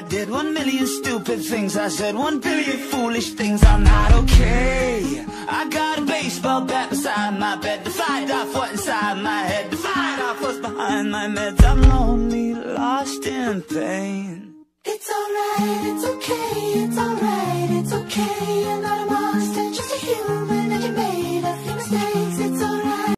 I did one million stupid things. I said one billion foolish things. I'm not okay. I got a baseball bat beside my bed To fight off what's inside my head To fight off what's behind my meds. I'm lonely, lost in pain.